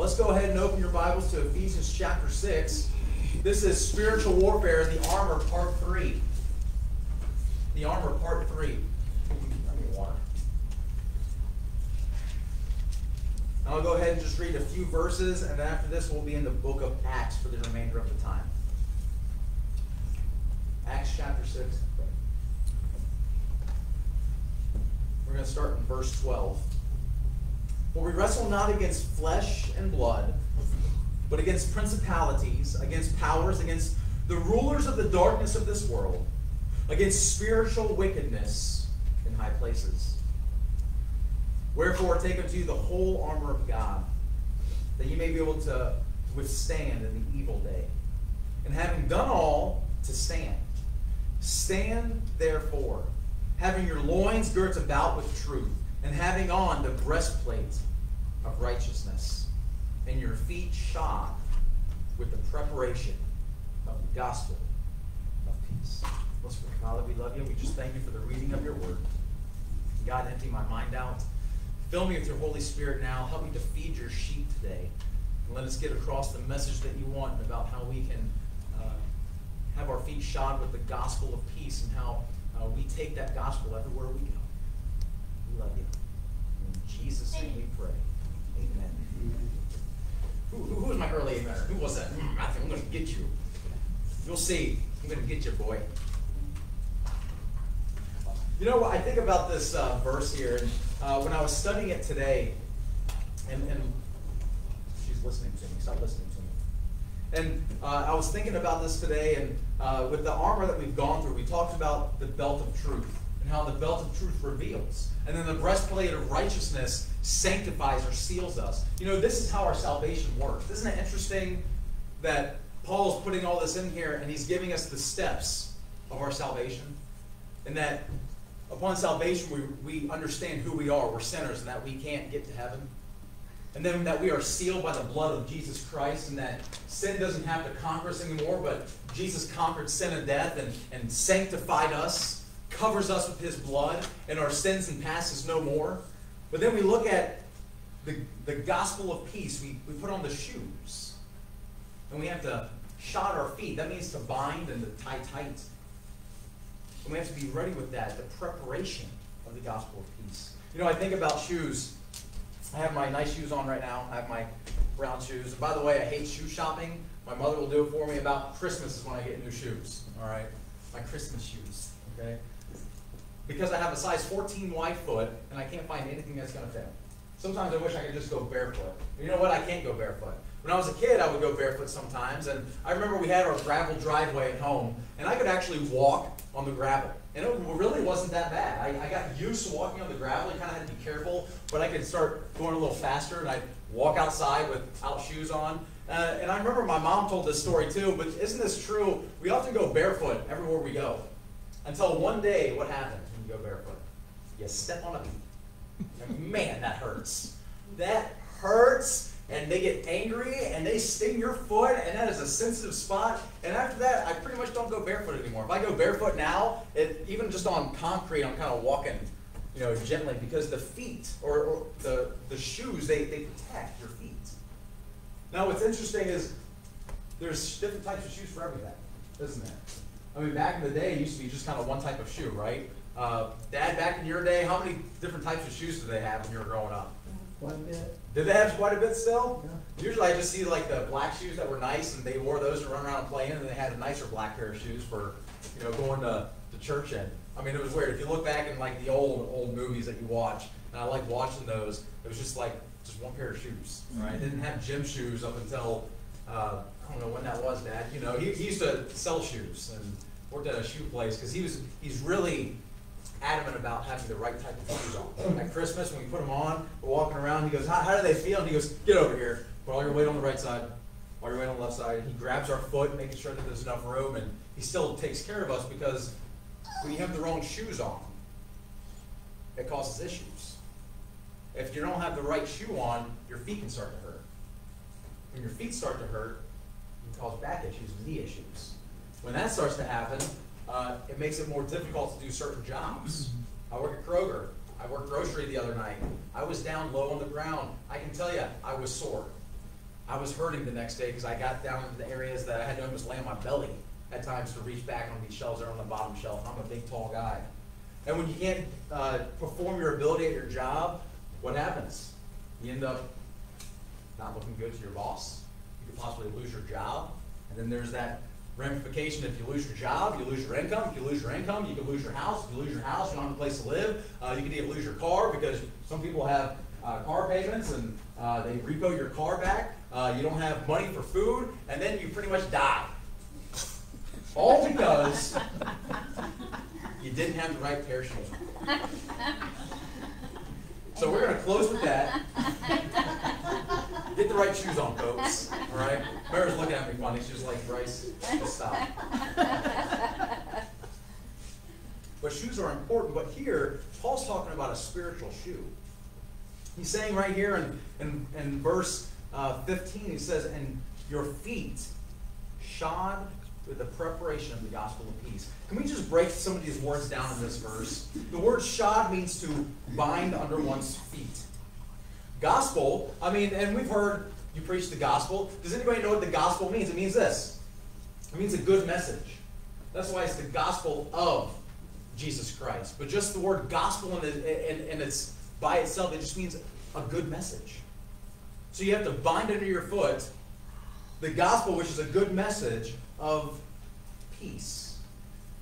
let's go ahead and open your Bibles to Ephesians chapter 6. This is spiritual warfare, the armor, part 3. The armor, part 3. I need water. I'll go ahead and just read a few verses, and then after this, we'll be in the book of Acts for the remainder of the time. Acts chapter 6. We're going to start in verse 12. For we wrestle not against flesh and blood, but against principalities, against powers, against the rulers of the darkness of this world, against spiritual wickedness in high places. Wherefore, take unto you the whole armor of God, that you may be able to withstand in the evil day. And having done all, to stand. Stand therefore, having your loins girt about with truth, and having on the breastplate of righteousness, and your feet shod with the preparation of the gospel of peace. Let's pray. Father, we love you. We just thank you for the reading of your word. God, empty my mind out. Fill me with your Holy Spirit now. Help me to feed your sheep today. And let us get across the message that you want about how we can uh, have our feet shod with the gospel of peace and how uh, we take that gospel everywhere we go. We love you. In Jesus' name we pray. Amen. Who, who, was my early amener? Who was that? Hmm, Matthew, I'm going to get you. You'll see. I'm going to get you, boy. You know, what I think about this uh, verse here, and uh, when I was studying it today, and, and she's listening to me. Stop listening to me. And uh, I was thinking about this today, and uh, with the armor that we've gone through, we talked about the belt of truth how the belt of truth reveals. And then the breastplate of righteousness sanctifies or seals us. You know, this is how our salvation works. Isn't it interesting that Paul's putting all this in here and he's giving us the steps of our salvation? And that upon salvation, we, we understand who we are. We're sinners and that we can't get to heaven. And then that we are sealed by the blood of Jesus Christ and that sin doesn't have to conquer us anymore, but Jesus conquered sin and death and, and sanctified us, covers us with his blood, and our sins and past is no more. But then we look at the, the gospel of peace. We, we put on the shoes. And we have to shod our feet. That means to bind and to tie tight. And we have to be ready with that, the preparation of the gospel of peace. You know, I think about shoes. I have my nice shoes on right now. I have my brown shoes. By the way, I hate shoe shopping. My mother will do it for me. About Christmas is when I get new shoes. All right? My Christmas shoes. Okay? Because I have a size 14 wide foot and I can't find anything that's going to fit. Sometimes I wish I could just go barefoot. You know what? I can't go barefoot. When I was a kid, I would go barefoot sometimes, and I remember we had our gravel driveway at home, and I could actually walk on the gravel. And it really wasn't that bad. I, I got used to walking on the gravel. You kind of had to be careful, but I could start going a little faster, and I'd walk outside without shoes on. Uh, and I remember my mom told this story too, but isn't this true? We often go barefoot everywhere we go. Until one day, what you go barefoot? You step on a bee. Man, that hurts. That hurts and they get angry and they sting your foot, and that is a sensitive spot. And after that, I pretty much don't go barefoot anymore. If I go barefoot now, it, even just on concrete, I'm kind of walking, you know, gently because the feet or, or the the shoes they they protect your feet. Now, what's interesting is there's different types of shoes for everything, isn't there? I mean, back in the day, it used to be just kind of one type of shoe, right? Uh, Dad, back in your day, how many different types of shoes did they have when you were growing up? Quite a bit. Did they have quite a bit still? Yeah. Usually I just see like the black shoes that were nice and they wore those to run around and play in and they had a nicer black pair of shoes for, you know, going to, to church in. I mean, it was weird. If you look back in like the old, old movies that you watch, and I like watching those, it was just like, just one pair of shoes, right? It didn't have gym shoes up until, uh, I don't know when that was, Dad. You know, he, he used to sell shoes and worked at a shoe place because he was, he's really adamant about having the right type of shoes on. At Christmas, when we put them on, we're walking around, he goes, how, how do they feel? And he goes, get over here, put all your weight on the right side, all your weight on the left side. And he grabs our foot, making sure that there's enough room, and he still takes care of us because when you have the wrong shoes on, it causes issues. If you don't have the right shoe on, your feet can start to hurt. When your feet start to hurt, it can cause back issues, knee issues. When that starts to happen, uh, it makes it more difficult to do certain jobs. I work at Kroger. I worked grocery the other night. I was down low on the ground. I can tell you, I was sore. I was hurting the next day because I got down into the areas that I had to almost lay on my belly at times to reach back on these shelves that are on the bottom shelf. I'm a big, tall guy. And when you can't uh, perform your ability at your job, what happens? You end up not looking good to your boss. You could possibly lose your job. And then there's that ramification if you lose your job, you lose your income. If you lose your income, you could lose your house. If you lose your house, you don't have a place to live. Uh, you could even lose your car because some people have uh, car payments and uh, they repo your car back. Uh, you don't have money for food, and then you pretty much die. All because you didn't have the right shoes. So we're going to close with that. Get the right shoes on, folks. All right? Mary's looking at me funny. She's like, Bryce, just stop. But shoes are important. But here, Paul's talking about a spiritual shoe. He's saying right here in, in, in verse uh, 15, he says, And your feet shod with the preparation of the gospel of peace. Can we just break some of these words down in this verse? The word shod means to bind under one's feet. Gospel, I mean, and we've heard you preach the gospel. Does anybody know what the gospel means? It means this it means a good message. That's why it's the gospel of Jesus Christ. But just the word gospel and, and, and it's by itself, it just means a good message. So you have to bind under your foot the gospel, which is a good message of peace.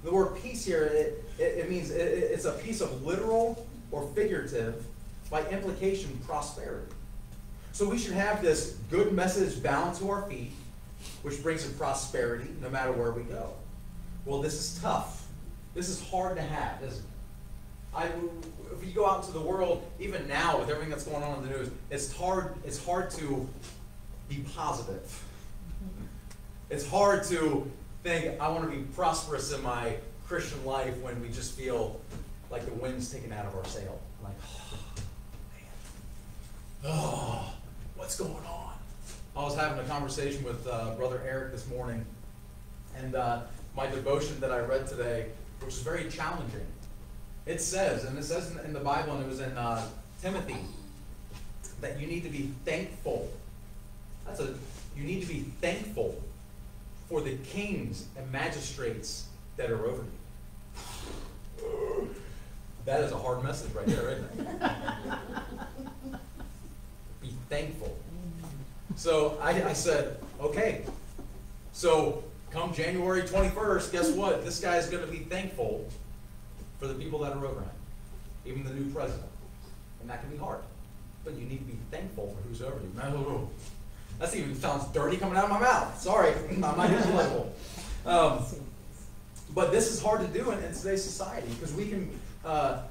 The word peace here, it, it, it means it, it's a piece of literal or figurative, by implication, prosperity. So we should have this good message bound to our feet, which brings in prosperity no matter where we go. Well, this is tough. This is hard to have, isn't it? I, if you go out into the world, even now with everything that's going on in the news, it's hard. It's hard to be positive. It's hard to think I want to be prosperous in my Christian life when we just feel like the wind's taken out of our sail. Like, oh, man, oh, what's going on? I was having a conversation with uh, Brother Eric this morning, and uh, my devotion that I read today, which is very challenging. It says, and it says in, in the Bible, and it was in uh, Timothy, that you need to be thankful. That's a you need to be thankful for the kings and magistrates that are over you. That is a hard message right there, isn't it? be thankful. So I, I said, okay. So come January 21st, guess what? This guy is going to be thankful for the people that are over him, even the new president. And that can be hard. But you need to be thankful for who's over you. That even sounds dirty coming out of my mouth. Sorry, I'm not level. Um, but this is hard to do in, in today's society because we can. Uh,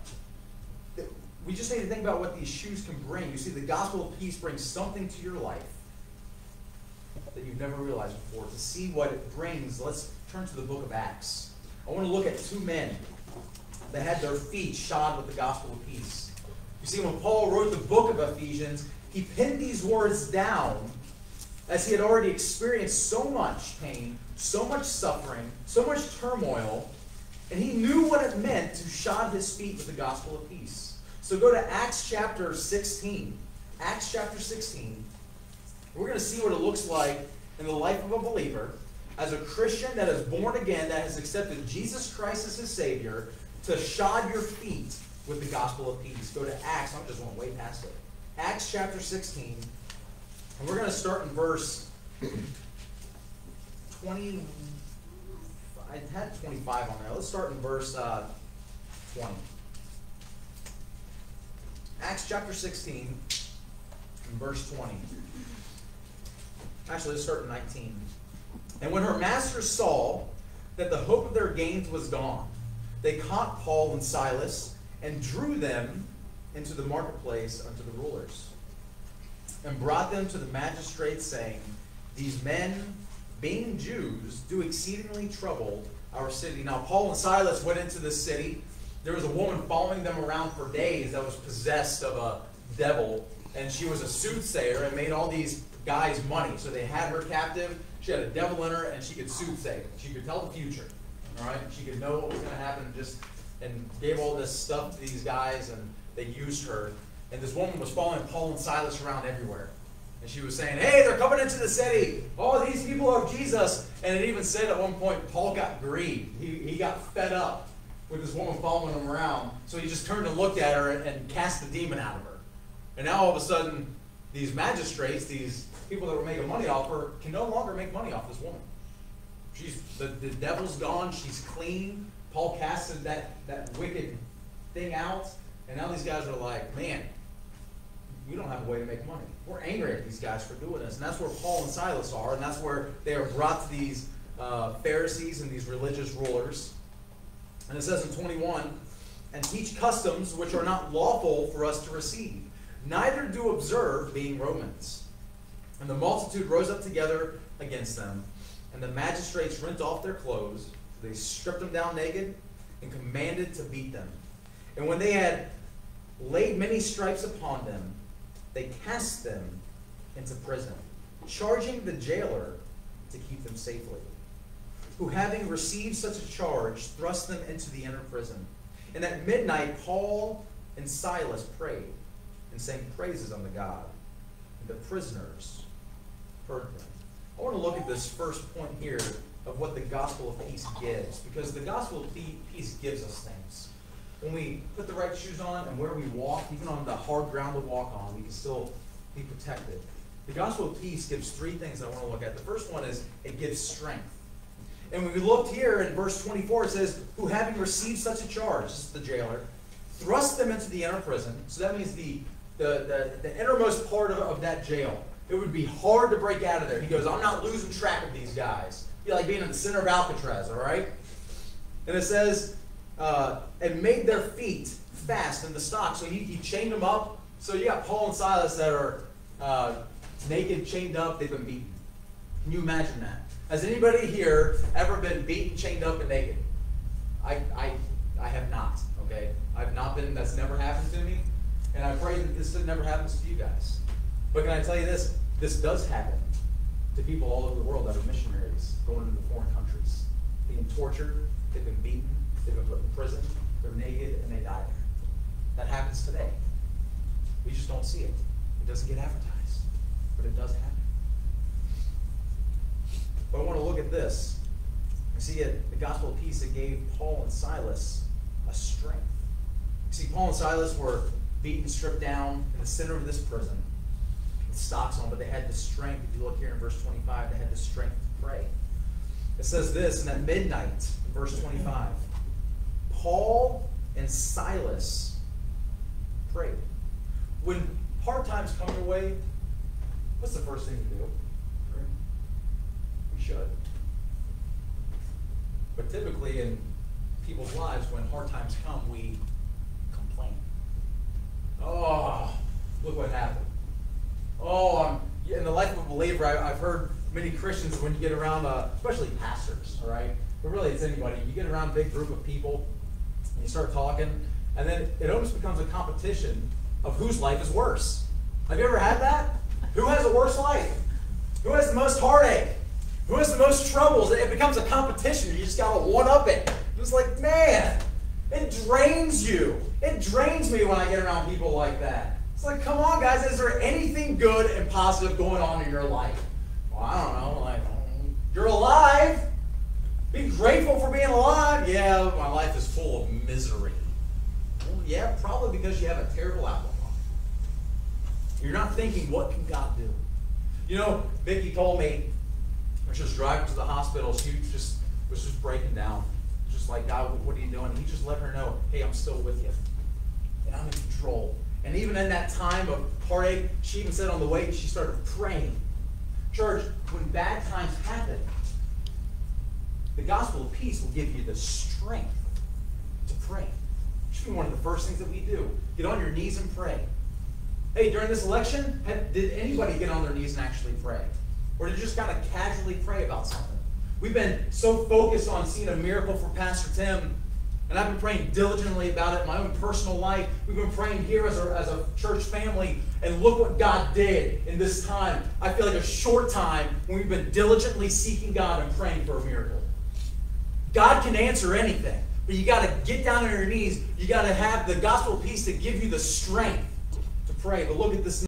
we just need to think about what these shoes can bring. You see, the gospel of peace brings something to your life that you've never realized before. To see what it brings, let's turn to the book of Acts. I want to look at two men that had their feet shod with the gospel of peace. You see, when Paul wrote the book of Ephesians, he pinned these words down as he had already experienced so much pain, so much suffering, so much turmoil, and he knew what it meant to shod his feet with the gospel of peace. So go to Acts chapter 16. Acts chapter 16. We're going to see what it looks like in the life of a believer as a Christian that is born again, that has accepted Jesus Christ as his Savior, to shod your feet with the gospel of peace. Go to Acts. I'm just going way past it. Acts chapter 16. And we're going to start in verse 20. I had 25 on there. Let's start in verse uh, 20. Acts chapter 16, verse 20. Actually, let's start in 19. And when her masters saw that the hope of their gains was gone, they caught Paul and Silas and drew them into the marketplace unto the rulers and brought them to the magistrates, saying, These men, being Jews, do exceedingly trouble our city. Now, Paul and Silas went into the city. There was a woman following them around for days that was possessed of a devil, and she was a soothsayer and made all these guys money. So they had her captive. She had a devil in her, and she could soothsay. She could tell the future. All right, she could know what was going to happen, just and gave all this stuff to these guys, and they used her. And this woman was following Paul and Silas around everywhere. And she was saying, Hey, they're coming into the city. All these people are Jesus. And it even said at one point, Paul got grieved. He, he got fed up with this woman following him around. So he just turned and looked at her and, and cast the demon out of her. And now all of a sudden, these magistrates, these people that were making money off her, can no longer make money off this woman. She's the, the devil's gone, she's clean. Paul casted that, that wicked thing out, and now these guys are like, man, we don't have a way to make money. We're angry at these guys for doing this. And that's where Paul and Silas are, and that's where they are brought to these uh, Pharisees and these religious rulers. And it says in 21, and teach customs which are not lawful for us to receive, neither do observe, being Romans. And the multitude rose up together against them, and the magistrates rent off their clothes. They stripped them down naked and commanded to beat them. And when they had laid many stripes upon them, they cast them into prison, charging the jailer to keep them safely. Who, having received such a charge, thrust them into the inner prison. And at midnight, Paul and Silas prayed and sang praises unto God. And the prisoners heard them. I want to look at this first point here of what the gospel of peace gives, because the gospel of peace gives us things when we put the right shoes on and where we walk, even on the hard ground to walk on, we can still be protected. The gospel of peace gives three things I want to look at. The first one is it gives strength. And when we looked here in verse 24, it says, Who having received such a charge, this is the jailer, thrust them into the inner prison. So that means the, the, the, the innermost part of, of that jail. It would be hard to break out of there. He goes, I'm not losing track of these guys. It'd be like being in the center of Alcatraz, all right? And it says, uh, and made their feet fast in the stocks. So he, he chained them up. So you got Paul and Silas that are uh, naked, chained up, they've been beaten. Can you imagine that? Has anybody here ever been beaten, chained up, and naked? I, I, I have not, okay? I've not been, that's never happened to me. And I pray that this never happens to you guys. But can I tell you this? This does happen to people all over the world that are missionaries going into foreign countries, being tortured, they've been beaten, They've been put in prison, they're naked, and they die there. That happens today. We just don't see it. It doesn't get advertised, but it does happen. But I want to look at this. I see it, the gospel of peace that gave Paul and Silas a strength. see, Paul and Silas were beaten, stripped down in the center of this prison with stocks on, but they had the strength. If you look here in verse 25, they had the strength to pray. It says this, in that midnight, verse 25. Paul and Silas prayed. When hard times come your way, what's the first thing you do? We should. But typically in people's lives, when hard times come, we complain. Oh, look what happened. Oh, I'm, in the life of a believer, I, have heard many Christians when you get around, uh, especially pastors, all right? But really, it's anybody. You get around a big group of people, and you start talking, and then it almost becomes a competition of whose life is worse. Have you ever had that? Who has a worse life? Who has the most heartache? Who has the most troubles? It becomes a competition. You just gotta one up it. It's like, man, it drains you. It drains me when I get around people like that. It's like, come on, guys, is there anything good and positive going on in your life? Well, I don't know. Like, you're alive. Be grateful for being alive. Yeah, my life is full of misery. Well, yeah, probably because you have a terrible outlook on it. You're not thinking, what can God do? You know, Vicki told me when she was driving to the hospital, she just was just breaking down. Just like, God, what are you doing? he just let her know, hey, I'm still with you. And I'm in control. And even in that time of heartache, she even said on the way, she started praying. Church, when bad times happen, the gospel of peace will give you the strength to pray. It should be one of the first things that we do. Get on your knees and pray. Hey, during this election, did anybody get on their knees and actually pray? Or did you just kind of casually pray about something? We've been so focused on seeing a miracle for Pastor Tim, and I've been praying diligently about it in my own personal life. We've been praying here as a, as a church family, and look what God did in this time. I feel like a short time when we've been diligently seeking God and praying for a miracle. God can answer anything, but you got to get down on your knees. You got to have the gospel peace to give you the strength to pray. But look at this.